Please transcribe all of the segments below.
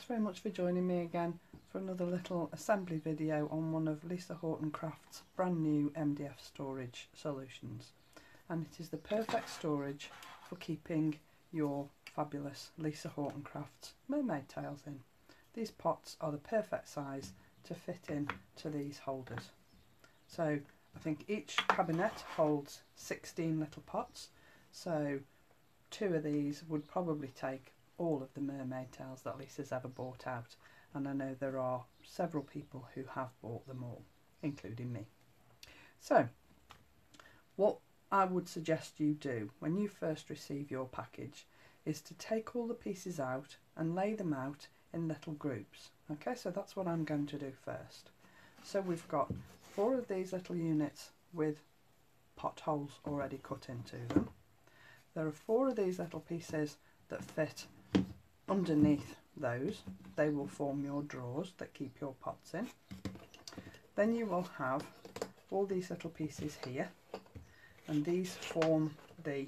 thanks very much for joining me again for another little assembly video on one of Lisa Horton Craft's brand new MDF storage solutions and it is the perfect storage for keeping your fabulous Lisa Horton Crafts mermaid tails in. These pots are the perfect size to fit in to these holders. So I think each cabinet holds 16 little pots so two of these would probably take all of the mermaid tails that Lisa's ever bought out and I know there are several people who have bought them all, including me. So, what I would suggest you do when you first receive your package is to take all the pieces out and lay them out in little groups. Okay, so that's what I'm going to do first. So we've got four of these little units with potholes already cut into them. There are four of these little pieces that fit underneath those they will form your drawers that keep your pots in. Then you will have all these little pieces here and these form the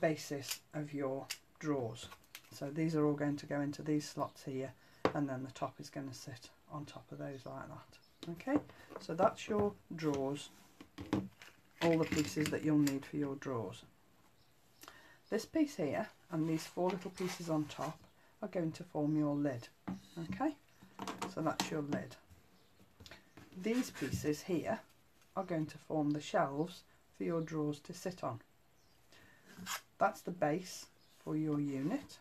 basis of your drawers. So these are all going to go into these slots here and then the top is going to sit on top of those like that. Okay? So that's your drawers all the pieces that you'll need for your drawers this piece here and these four little pieces on top are going to form your lid. Okay, so that's your lid. These pieces here are going to form the shelves for your drawers to sit on. That's the base for your unit.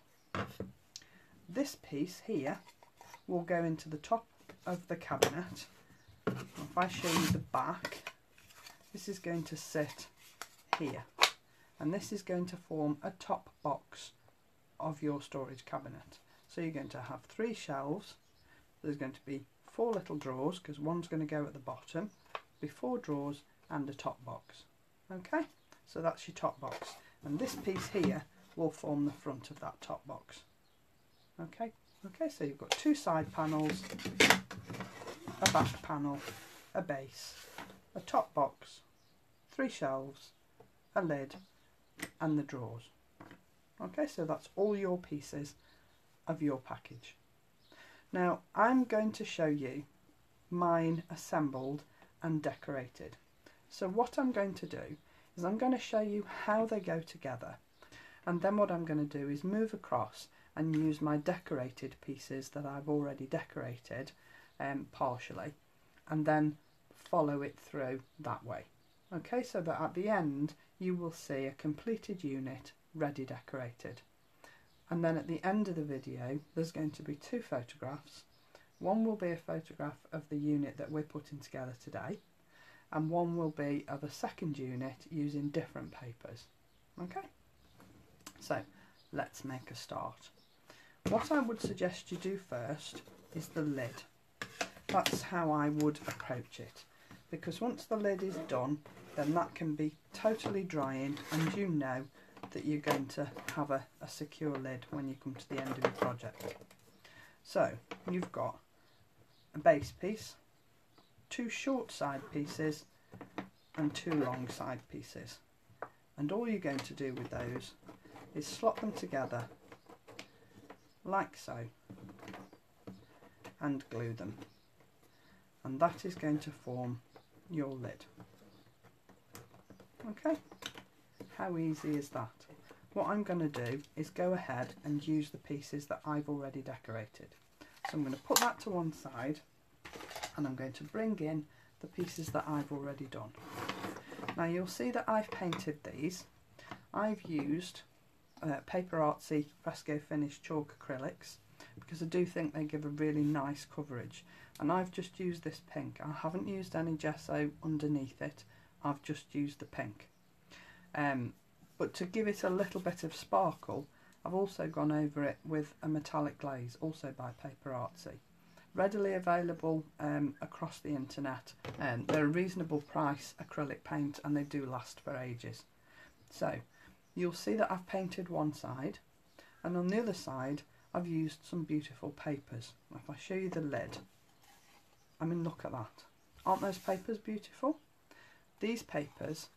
This piece here will go into the top of the cabinet. If I show you the back, this is going to sit here and this is going to form a top box of your storage cabinet. So you're going to have three shelves, there's going to be four little drawers because one's going to go at the bottom, be four drawers and a top box. Okay, so that's your top box and this piece here will form the front of that top box. Okay, okay, so you've got two side panels, a back panel, a base, a top box, three shelves, a lid and the drawers. Okay, so that's all your pieces of your package. Now I'm going to show you mine assembled and decorated. So what I'm going to do is I'm going to show you how they go together and then what I'm going to do is move across and use my decorated pieces that I've already decorated um, partially and then follow it through that way. Okay, so that at the end you will see a completed unit ready decorated. And then at the end of the video there's going to be two photographs. One will be a photograph of the unit that we're putting together today and one will be of a second unit using different papers. Okay, so let's make a start. What I would suggest you do first is the lid. That's how I would approach it because once the lid is done then that can be totally drying and you know that you're going to have a, a secure lid when you come to the end of your project. So you've got a base piece, two short side pieces and two long side pieces and all you're going to do with those is slot them together like so and glue them and that is going to form your lid. Okay, how easy is that? What I'm going to do is go ahead and use the pieces that I've already decorated. So I'm going to put that to one side and I'm going to bring in the pieces that I've already done. Now you'll see that I've painted these. I've used uh, Paper Artsy Fresco Finish Chalk Acrylics because I do think they give a really nice coverage and I've just used this pink. I haven't used any gesso underneath it, I've just used the pink. Um, but to give it a little bit of sparkle, I've also gone over it with a metallic glaze, also by Paper Artsy. Readily available um, across the internet. Um, they're a reasonable price acrylic paint and they do last for ages. So you'll see that I've painted one side and on the other side I've used some beautiful papers. If I show you the lid, I mean look at that. Aren't those papers beautiful? These papers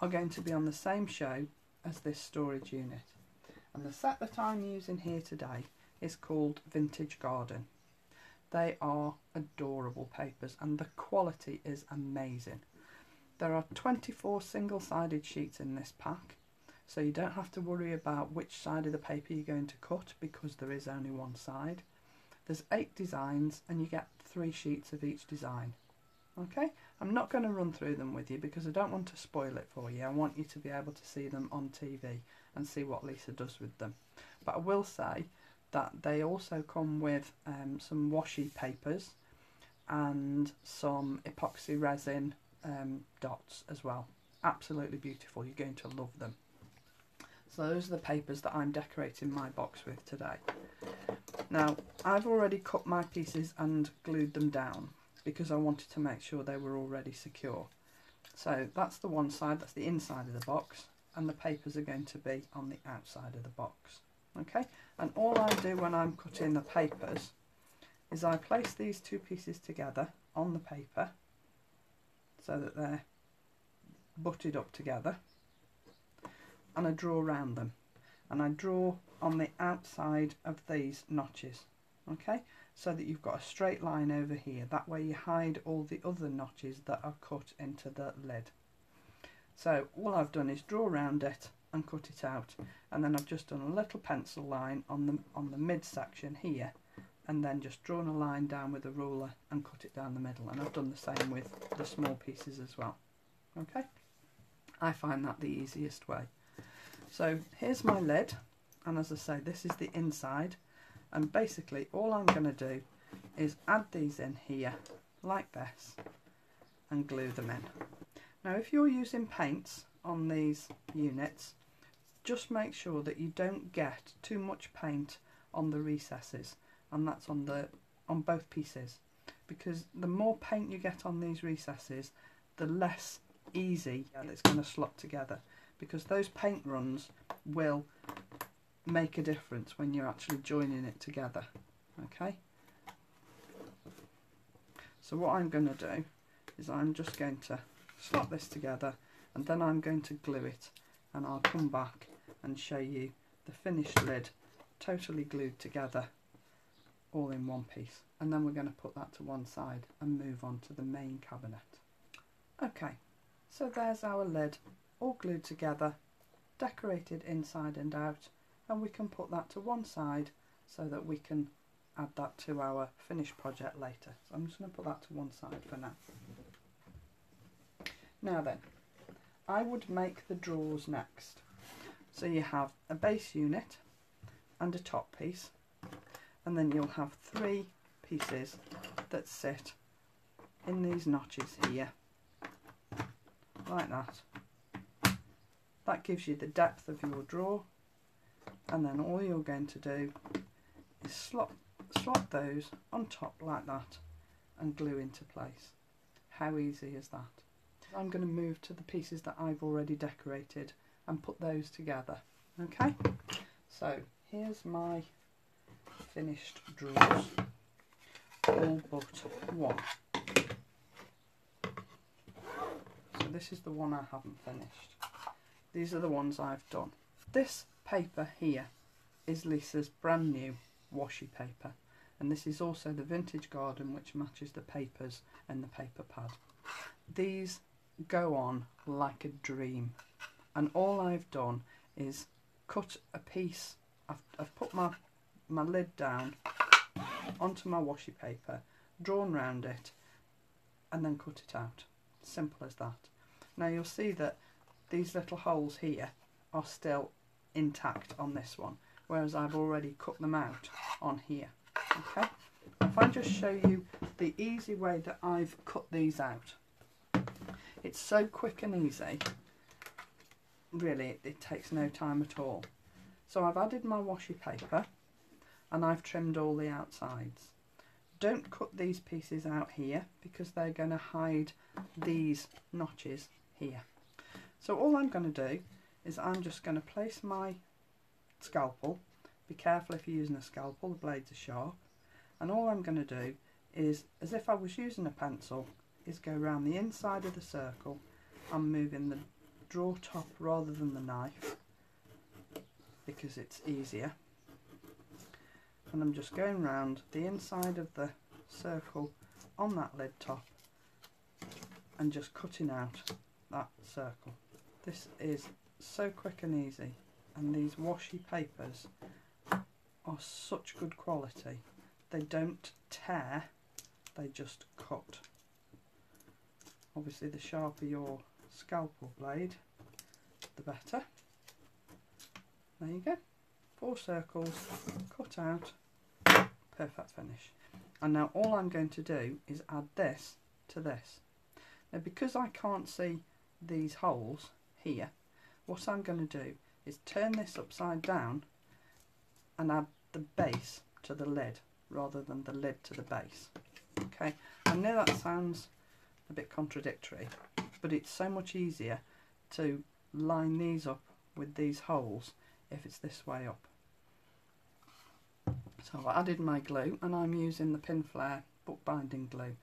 are going to be on the same show as this storage unit. And the set that I'm using here today is called Vintage Garden. They are adorable papers and the quality is amazing. There are 24 single-sided sheets in this pack so you don't have to worry about which side of the paper you're going to cut because there is only one side. There's eight designs and you get three sheets of each design. Okay, I'm not going to run through them with you because I don't want to spoil it for you. I want you to be able to see them on TV and see what Lisa does with them. But I will say that they also come with um, some washi papers and some epoxy resin um, dots as well. Absolutely beautiful. You're going to love them. So those are the papers that I'm decorating my box with today. Now, I've already cut my pieces and glued them down because I wanted to make sure they were already secure. So that's the one side, that's the inside of the box, and the papers are going to be on the outside of the box. Okay, and all I do when I'm cutting the papers is I place these two pieces together on the paper so that they're butted up together and I draw around them and I draw on the outside of these notches okay so that you've got a straight line over here. That way you hide all the other notches that are cut into the lid so all I've done is draw around it and cut it out. And then I've just done a little pencil line on the on the mid section here. And then just drawn a line down with a ruler and cut it down the middle. And I've done the same with the small pieces as well. Okay? I find that the easiest way. So here's my lid and as I say this is the inside and basically all I'm going to do is add these in here like this and glue them in. Now if you're using paints on these units just make sure that you don't get too much paint on the recesses and that's on the on both pieces because the more paint you get on these recesses the less easy it's going to slot together because those paint runs will make a difference when you're actually joining it together okay? So what I'm going to do is I'm just going to slot this together and then I'm going to glue it and I'll come back and show you the finished lid totally glued together all in one piece. And then we're going to put that to one side and move on to the main cabinet. Okay so there's our lid all glued together, decorated inside and out, and we can put that to one side so that we can add that to our finished project later. So I'm just going to put that to one side for now. Now then, I would make the drawers next. So you have a base unit and a top piece, and then you'll have three pieces that sit in these notches here, like that that gives you the depth of your drawer and then all you're going to do is slot, slot those on top like that and glue into place. How easy is that? I'm going to move to the pieces that I've already decorated and put those together. Okay, so here's my finished drawers, all but one. So this is the one I haven't finished. These are the ones I've done. This paper here is Lisa's brand new washi paper and this is also the vintage garden which matches the papers and the paper pad. These go on like a dream and all I've done is cut a piece, I've, I've put my, my lid down onto my washi paper, drawn round it and then cut it out. Simple as that. Now you'll see that these little holes here are still intact on this one whereas I've already cut them out on here. Okay? If I just show you the easy way that I've cut these out. It's so quick and easy. Really it, it takes no time at all. So I've added my washi paper and I've trimmed all the outsides. Don't cut these pieces out here because they're going to hide these notches here. So all I'm going to do is I'm just going to place my scalpel. Be careful if you're using a scalpel, the blades are sharp. And all I'm going to do is, as if I was using a pencil, is go around the inside of the circle. I'm moving the draw top rather than the knife because it's easier. and I'm just going round the inside of the circle on that lid top and just cutting out that circle. This is so quick and easy and these washi papers are such good quality. They don't tear, they just cut. Obviously the sharper your scalpel blade, the better. There you go. Four circles, cut out, perfect finish. And now all I'm going to do is add this to this. Now because I can't see these holes here, what I'm going to do is turn this upside down and add the base to the lid rather than the lid to the base. Okay, I know that sounds a bit contradictory, but it's so much easier to line these up with these holes if it's this way up. So I've added my glue and I'm using the Pinflair bookbinding glue.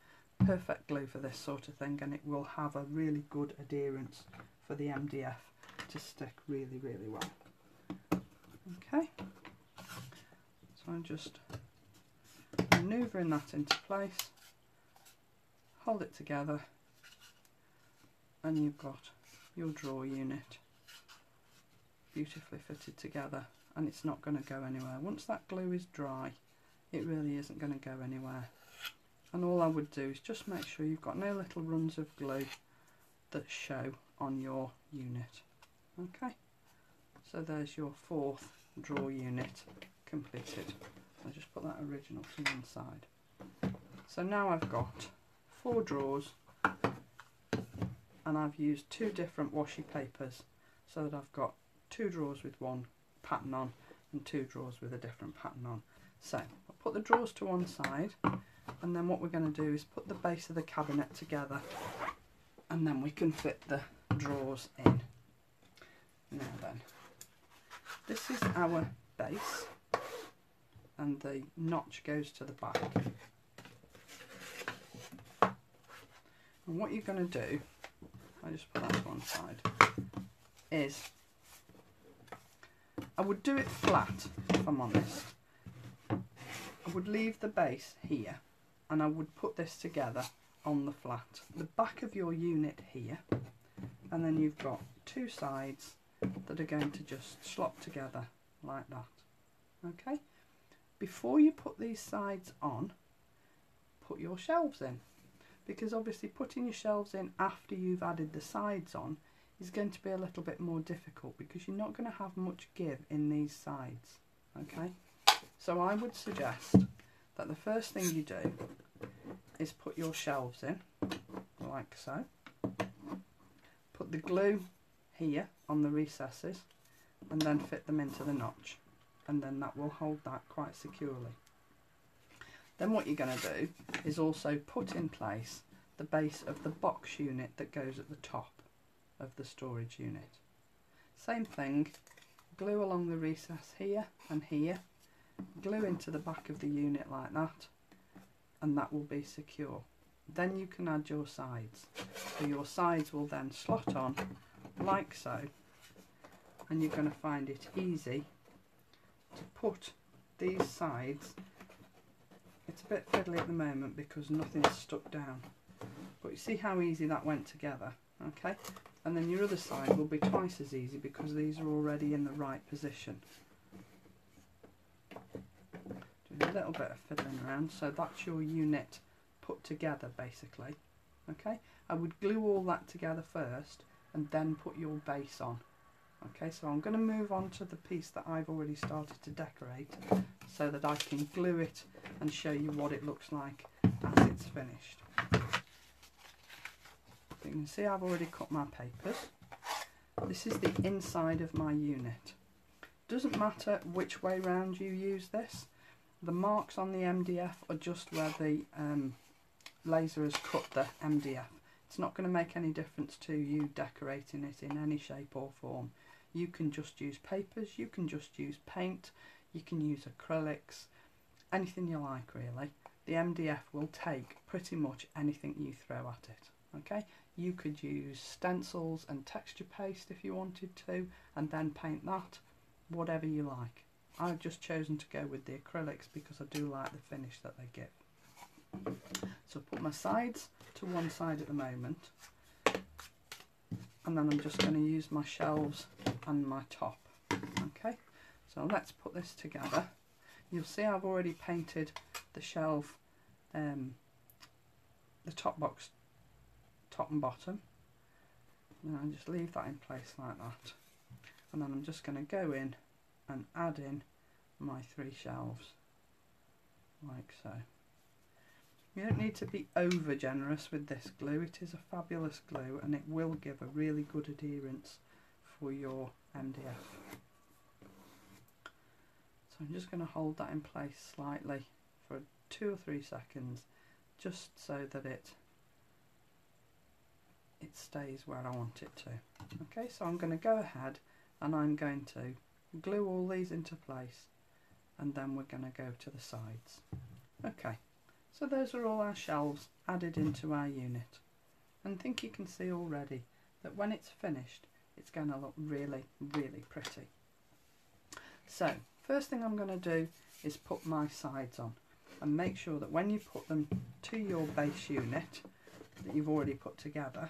Perfect glue for this sort of thing and it will have a really good adherence for the MDF to stick really really well. Okay, so I'm just manoeuvring that into place, hold it together and you've got your drawer unit beautifully fitted together and it's not going to go anywhere. Once that glue is dry it really isn't going to go anywhere and all I would do is just make sure you've got no little runs of glue that show on your unit. Okay, so there's your fourth drawer unit completed. I'll just put that original to one side. So now I've got four drawers and I've used two different washi papers so that I've got two drawers with one pattern on and two drawers with a different pattern on. So I'll put the drawers to one side and then what we're going to do is put the base of the cabinet together and then we can fit the drawers in. Now then, this is our base and the notch goes to the back. And what you're going to do, I just put that to one side, is I would do it flat if I'm honest. I would leave the base here and I would put this together on the flat. The back of your unit here and then you've got two sides that are going to just slot together like that. Okay? Before you put these sides on, put your shelves in. Because obviously putting your shelves in after you've added the sides on is going to be a little bit more difficult because you're not going to have much give in these sides. Okay? So I would suggest that the first thing you do is put your shelves in, like so. Put the glue here on the recesses and then fit them into the notch and then that will hold that quite securely. Then what you're going to do is also put in place the base of the box unit that goes at the top of the storage unit. Same thing, glue along the recess here and here, glue into the back of the unit like that and that will be secure. Then you can add your sides. So your sides will then slot on like so and you're going to find it easy to put these sides. It's a bit fiddly at the moment because nothing's stuck down but you see how easy that went together okay? And then your other side will be twice as easy because these are already in the right position. Doing a little bit of fiddling around so that's your unit put together basically okay? I would glue all that together first and then put your base on. Okay so I'm going to move on to the piece that I've already started to decorate so that I can glue it and show you what it looks like as it's finished. You can see I've already cut my papers. This is the inside of my unit. Doesn't matter which way round you use this the marks on the MDF are just where the um, laser has cut the MDF it's not going to make any difference to you decorating it in any shape or form. You can just use papers, you can just use paint, you can use acrylics, anything you like really. The MDF will take pretty much anything you throw at it. Okay, you could use stencils and texture paste if you wanted to and then paint that, whatever you like. I've just chosen to go with the acrylics because I do like the finish that they give. So I've put my sides to one side at the moment and then I'm just going to use my shelves and my top. Okay, so let's put this together. You'll see I've already painted the shelf, um, the top box, top and bottom. And I just leave that in place like that. And then I'm just going to go in and add in my three shelves like so. You don't need to be over generous with this glue. It is a fabulous glue and it will give a really good adherence for your MDF. So I'm just going to hold that in place slightly for two or three seconds just so that it it stays where I want it to. Okay, so I'm going to go ahead and I'm going to glue all these into place and then we're going to go to the sides. Okay. So those are all our shelves added into our unit. And I think you can see already that when it's finished, it's going to look really, really pretty. So, first thing I'm going to do is put my sides on and make sure that when you put them to your base unit that you've already put together,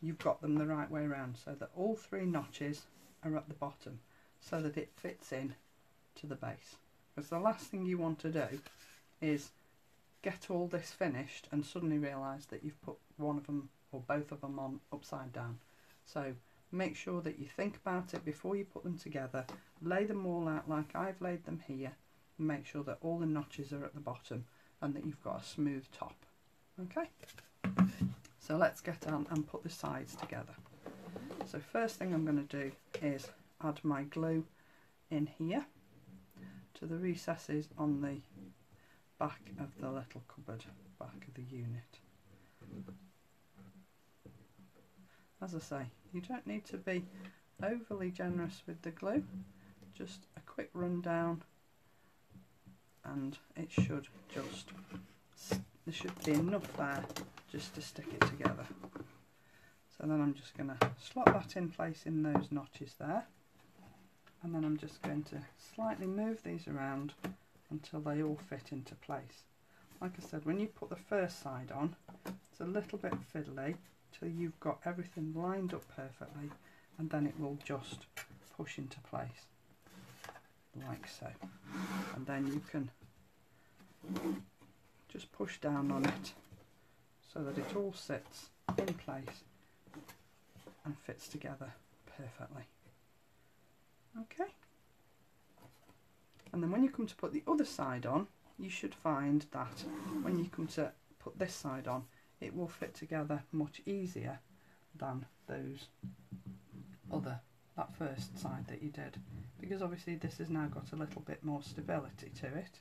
you've got them the right way around so that all three notches are at the bottom so that it fits in to the base. Because the last thing you want to do is get all this finished and suddenly realise that you've put one of them or both of them on upside down. So make sure that you think about it before you put them together, lay them all out like I've laid them here, make sure that all the notches are at the bottom and that you've got a smooth top. Okay, so let's get on and put the sides together. So first thing I'm going to do is add my glue in here to the recesses on the back of the little cupboard, back of the unit. As I say, you don't need to be overly generous with the glue, just a quick rundown and it should just, there should be enough there just to stick it together. So then I'm just going to slot that in place in those notches there and then I'm just going to slightly move these around until they all fit into place. Like I said, when you put the first side on, it's a little bit fiddly till you've got everything lined up perfectly and then it will just push into place like so. And then you can just push down on it so that it all sits in place and fits together perfectly. Okay. And then when you come to put the other side on, you should find that when you come to put this side on, it will fit together much easier than those other, that first side that you did. Because obviously this has now got a little bit more stability to it.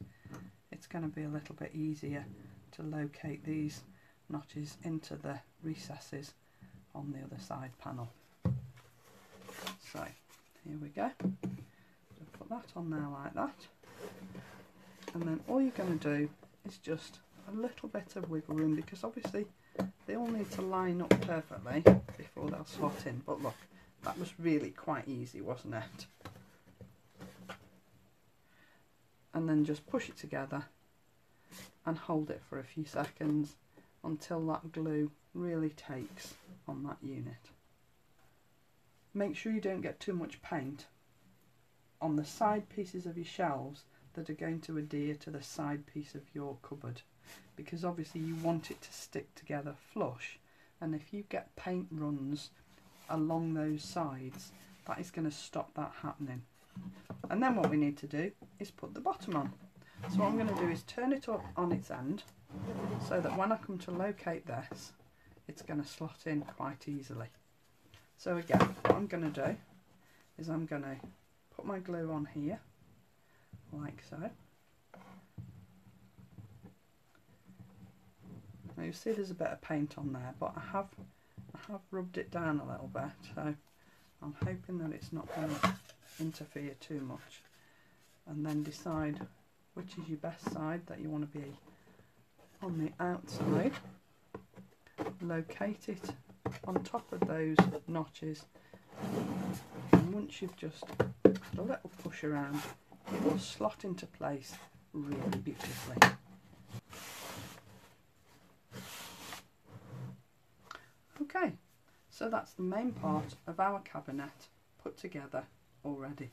It's going to be a little bit easier to locate these notches into the recesses on the other side panel. So here we go that on there like that. And then all you're going to do is just a little bit of wiggle room because obviously they all need to line up perfectly before they'll slot in. But look that was really quite easy wasn't it? And then just push it together and hold it for a few seconds until that glue really takes on that unit. Make sure you don't get too much paint on the side pieces of your shelves that are going to adhere to the side piece of your cupboard. Because obviously you want it to stick together flush. And if you get paint runs along those sides that is going to stop that happening. And then what we need to do is put the bottom on. So what I'm going to do is turn it up on its end so that when I come to locate this it's going to slot in quite easily. So again what I'm going to do is I'm going to put my glue on here like so. Now you see there's a bit of paint on there but I have I have rubbed it down a little bit so I'm hoping that it's not going to interfere too much. And then decide which is your best side that you want to be on the outside. Locate it on top of those notches. And once you've just a little push around it will slot into place really beautifully. Okay, so that's the main part of our cabinet put together already.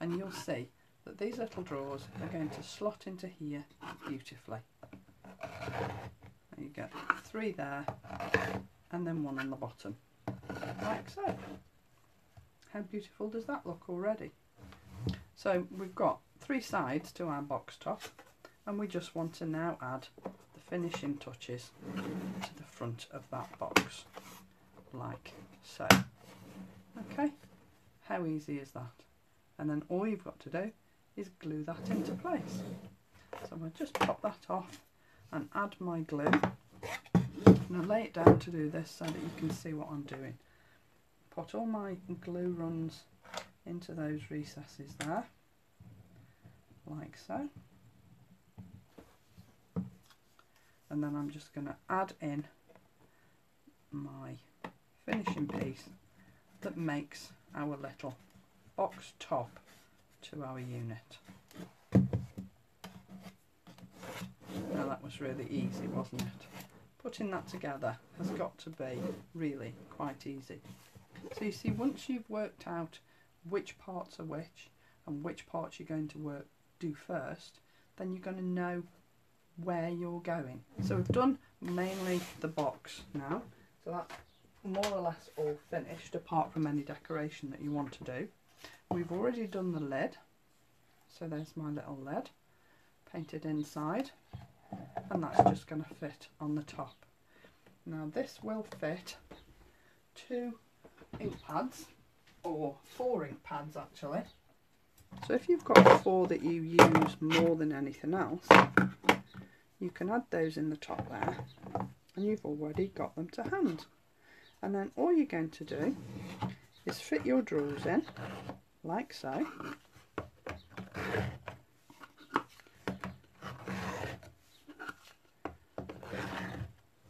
And you'll see that these little drawers are going to slot into here beautifully. There you go, three there and then one on the bottom, like so. How beautiful does that look already? So we've got three sides to our box top and we just want to now add the finishing touches to the front of that box, like so. Okay, how easy is that? And then all you've got to do is glue that into place. So I'll just pop that off and add my glue. Now lay it down to do this so that you can see what I'm doing. Put all my glue runs into those recesses there, like so. And then I'm just going to add in my finishing piece that makes our little box top to our unit. Now that was really easy, wasn't it? Putting that together has got to be really quite easy. So you see, once you've worked out which parts are which and which parts you're going to work do first, then you're going to know where you're going. So we've done mainly the box now. So that's more or less all finished apart from any decoration that you want to do. We've already done the lid. So there's my little lid painted inside and that's just going to fit on the top. Now this will fit two ink pads or four ink pads actually. So if you've got four that you use more than anything else, you can add those in the top there and you've already got them to hand. And then all you're going to do is fit your drawers in like so.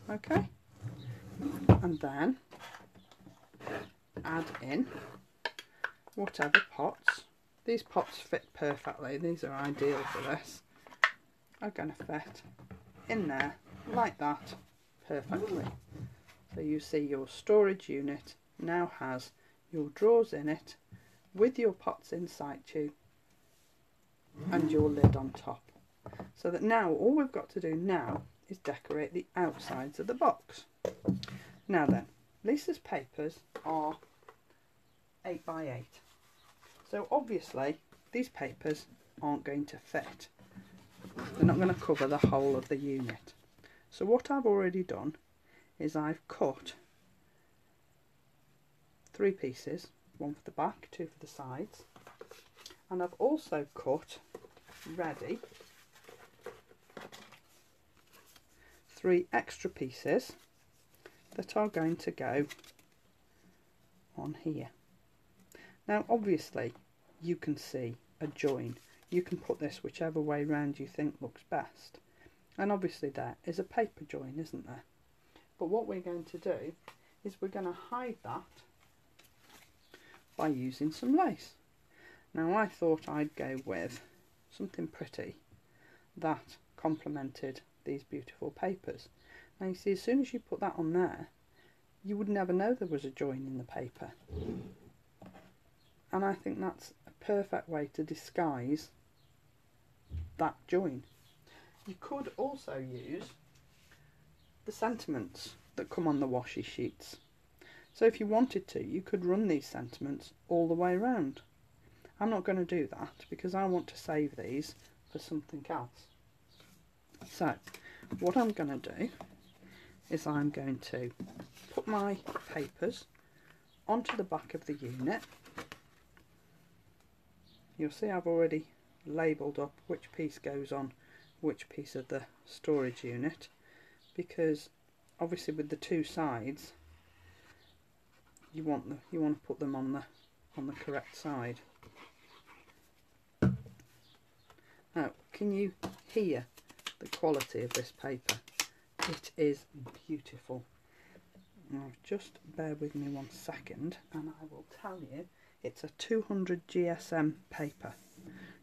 Okay. And then add in whatever pots. These pots fit perfectly. These are ideal for this. Are going to fit in there like that perfectly. So you see your storage unit now has your drawers in it with your pots inside situ and your lid on top. So that now all we've got to do now is decorate the outsides of the box. Now then, Lisa's papers are 8 by 8 So obviously these papers aren't going to fit. They're not going to cover the whole of the unit. So what I've already done is I've cut three pieces, one for the back, two for the sides. And I've also cut ready three extra pieces that are going to go on here. Now obviously you can see a join. You can put this whichever way round you think looks best. And obviously there is a paper join, isn't there? But what we're going to do is we're going to hide that by using some lace. Now I thought I'd go with something pretty that complemented these beautiful papers. Now you see as soon as you put that on there you would never know there was a join in the paper and I think that's a perfect way to disguise that join. You could also use the sentiments that come on the washi sheets. So if you wanted to, you could run these sentiments all the way around. I'm not going to do that because I want to save these for something else. So what I'm going to do is I'm going to put my papers onto the back of the unit. You'll see I've already labelled up which piece goes on which piece of the storage unit because obviously with the two sides you want the you want to put them on the on the correct side. Now can you hear the quality of this paper. It is beautiful. Now just bear with me one second and I will tell you it's a 200 GSM paper.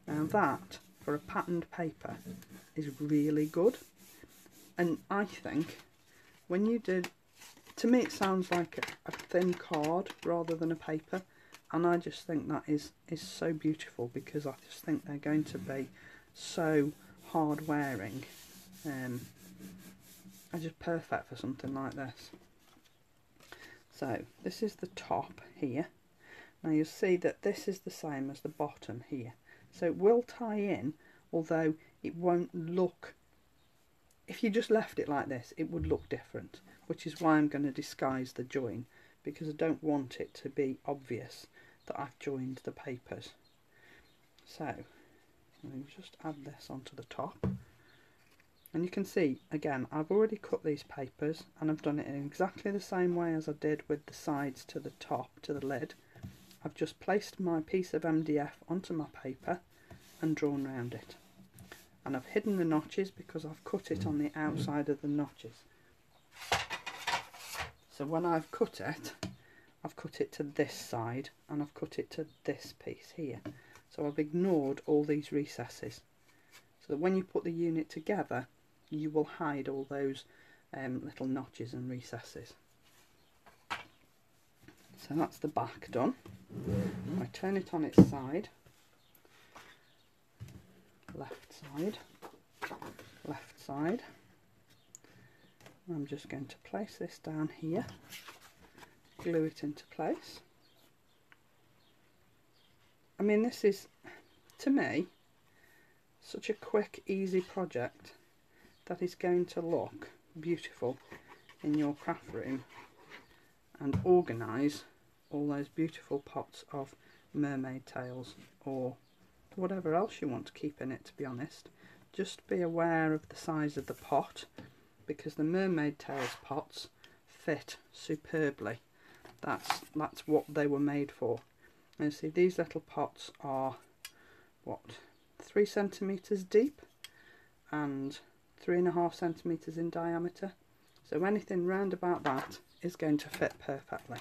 Now that, for a patterned paper, is really good. And I think when you did, to me it sounds like a, a thin card rather than a paper. And I just think that is, is so beautiful because I just think they're going to be so hard wearing. Um, and just perfect for something like this. So this is the top here. Now you'll see that this is the same as the bottom here. So it will tie in, although it won't look, if you just left it like this, it would look different, which is why I'm going to disguise the join, because I don't want it to be obvious that I've joined the papers. So, just add this onto the top. And you can see, again, I've already cut these papers and I've done it in exactly the same way as I did with the sides to the top, to the lid. I've just placed my piece of MDF onto my paper and drawn round it. And I've hidden the notches because I've cut it on the outside of the notches. So when I've cut it, I've cut it to this side and I've cut it to this piece here. So I've ignored all these recesses. So that when you put the unit together, you will hide all those um, little notches and recesses. So that's the back done. I turn it on its side, left side, left side. I'm just going to place this down here, glue it into place. I mean this is, to me, such a quick, easy project that is going to look beautiful in your craft room and organise all those beautiful pots of mermaid tails or whatever else you want to keep in it to be honest. Just be aware of the size of the pot because the mermaid tails pots fit superbly. That's that's what they were made for. And see these little pots are what three centimeters deep and three and a half centimeters in diameter. So anything round about that is going to fit perfectly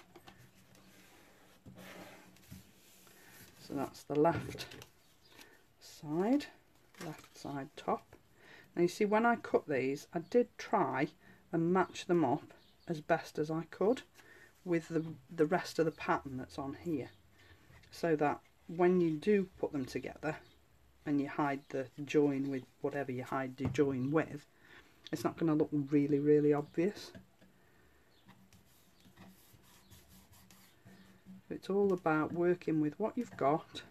so that's the left side left side top. Now you see when I cut these I did try and match them up as best as I could with the, the rest of the pattern that's on here. So that when you do put them together and you hide the join with whatever you hide the join with it's not going to look really really obvious It's all about working with what you've got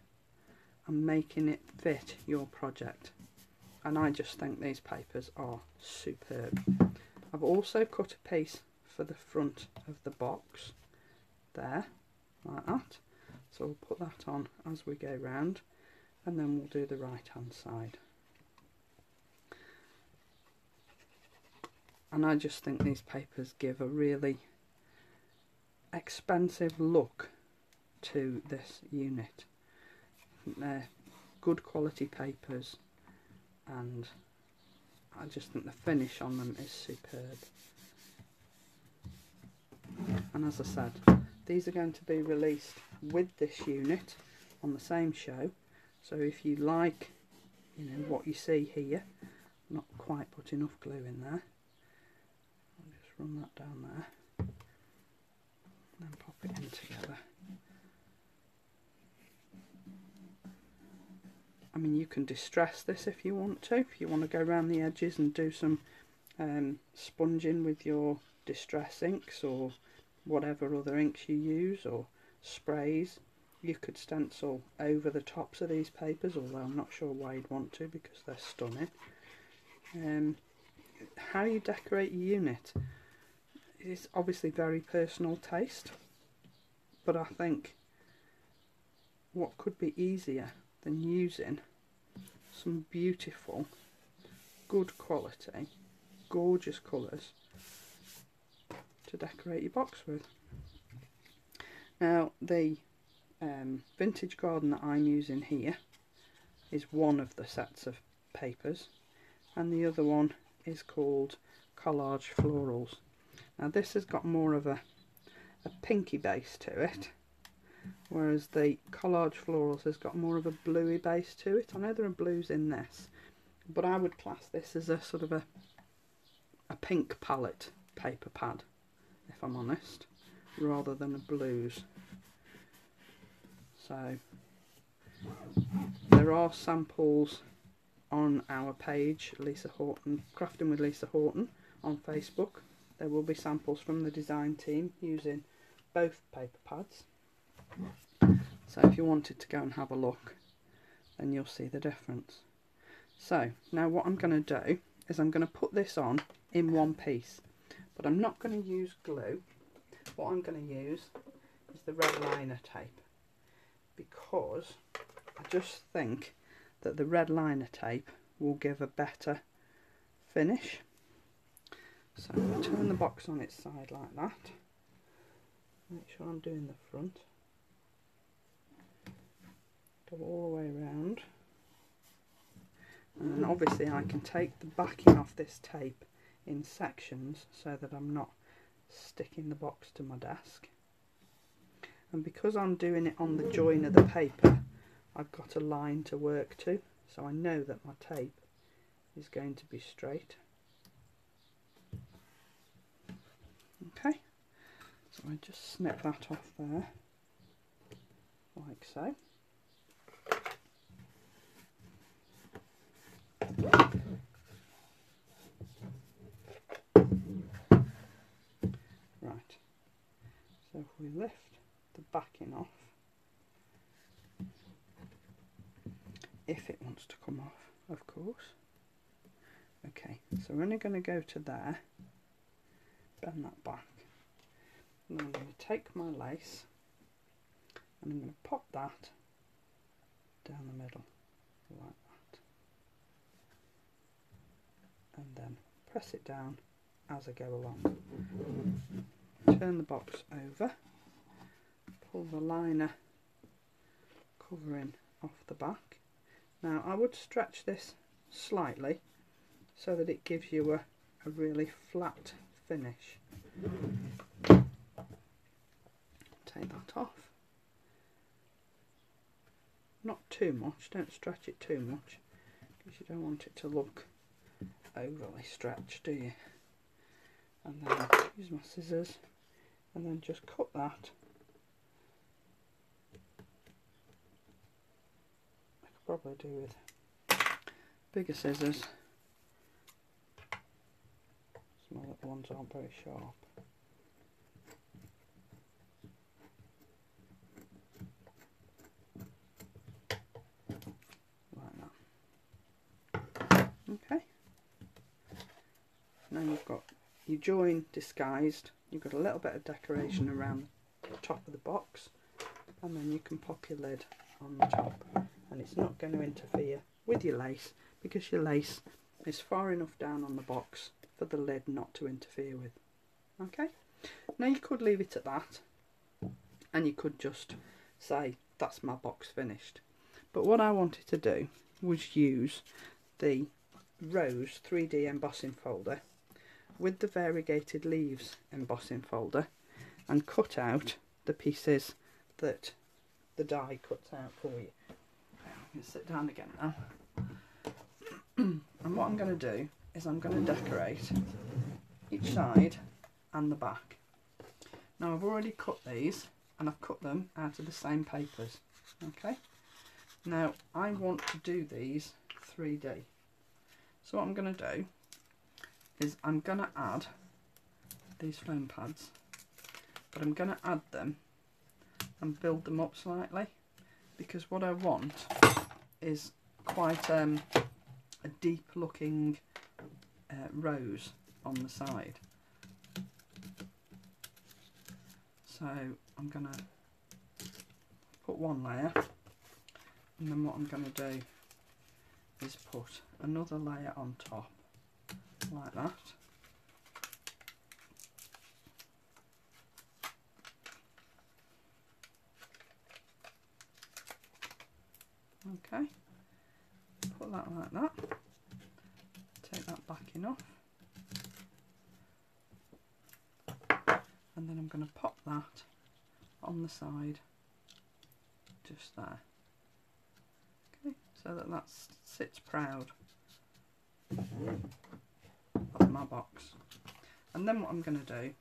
and making it fit your project. And I just think these papers are superb. I've also cut a piece for the front of the box there, like that. So we'll put that on as we go round and then we'll do the right hand side. And I just think these papers give a really expensive look to this unit. They're good quality papers and I just think the finish on them is superb. And as I said, these are going to be released with this unit on the same show. So if you like, you know, what you see here, not quite put enough glue in there. I'll just run that down there and then pop it in together. I mean you can distress this if you want to, if you want to go around the edges and do some um, sponging with your distress inks or whatever other inks you use or sprays. You could stencil over the tops of these papers, although I'm not sure why you'd want to because they're stunning. Um, how you decorate your unit is obviously very personal taste, but I think what could be easier than using some beautiful, good quality, gorgeous colours to decorate your box with. Now the um, vintage garden that I'm using here is one of the sets of papers and the other one is called Collage Florals. Now this has got more of a, a pinky base to it whereas the Collage Florals has got more of a bluey base to it. I know there are blues in this, but I would class this as a sort of a a pink palette paper pad, if I'm honest, rather than a blues. So there are samples on our page, Lisa Horton, Crafting with Lisa Horton on Facebook. There will be samples from the design team using both paper pads. So if you wanted to go and have a look, then you'll see the difference. So now what I'm going to do is I'm going to put this on in one piece, but I'm not going to use glue. What I'm going to use is the red liner tape because I just think that the red liner tape will give a better finish. So I'm going to turn the box on its side like that. Make sure I'm doing the front. All the way around. And then obviously I can take the backing off this tape in sections so that I'm not sticking the box to my desk. And because I'm doing it on the join of the paper, I've got a line to work to. So I know that my tape is going to be straight. Okay, so I just snip that off there, like so. Right, so if we lift the backing off, if it wants to come off, of course. Okay, so we're only going to go to there, bend that back, and I'm going to take my lace and I'm going to pop that down the middle, like that, and then press it down as I go along. Turn the box over, pull the liner covering off the back. Now I would stretch this slightly so that it gives you a, a really flat finish. Take that off. Not too much, don't stretch it too much because you don't want it to look overly stretched, do you? And then use my scissors and then just cut that. I could probably do with bigger scissors. Smaller ones aren't very sharp. Like that. Okay. Now you've got your join disguised, you've got a little bit of decoration around the top of the box, and then you can pop your lid on the top, and it's not going to interfere with your lace because your lace is far enough down on the box for the lid not to interfere with. Okay, now you could leave it at that, and you could just say that's my box finished. But what I wanted to do was use the Rose 3D embossing folder with the variegated leaves embossing folder and cut out the pieces that the die cuts out for you. I'm going to sit down again now. and what I'm going to do is I'm going to decorate each side and the back. Now I've already cut these and I've cut them out of the same papers. Okay. Now I want to do these 3D. So what I'm going to do is I'm going to add these foam pads, but I'm going to add them and build them up slightly because what I want is quite um, a deep looking uh, rose on the side. So I'm going to put one layer and then what I'm going to do is put another layer on top like that. Okay, put that like that, take that backing off, and then I'm going to pop that on the side just there. Okay, so that that sits proud my box. And then what I'm going to do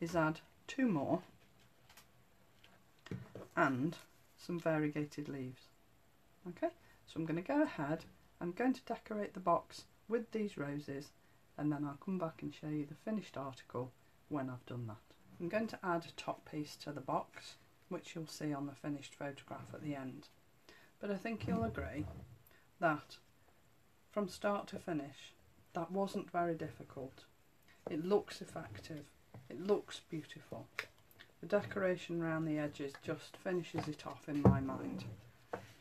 is add two more and some variegated leaves. Okay, so I'm going to go ahead, I'm going to decorate the box with these roses and then I'll come back and show you the finished article when I've done that. I'm going to add a top piece to the box which you'll see on the finished photograph at the end. But I think you'll agree that from start to finish that wasn't very difficult. It looks effective, it looks beautiful. The decoration around the edges just finishes it off in my mind.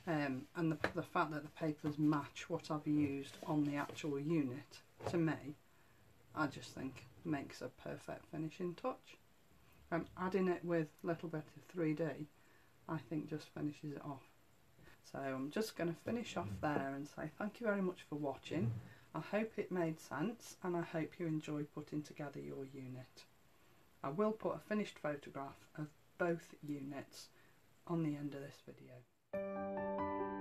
Um, and the, the fact that the papers match what I've used on the actual unit, to me, I just think makes a perfect finishing touch. Um, adding it with a little bit of 3D, I think just finishes it off. So I'm just going to finish off there and say thank you very much for watching. I hope it made sense and I hope you enjoy putting together your unit. I will put a finished photograph of both units on the end of this video.